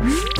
Ha ha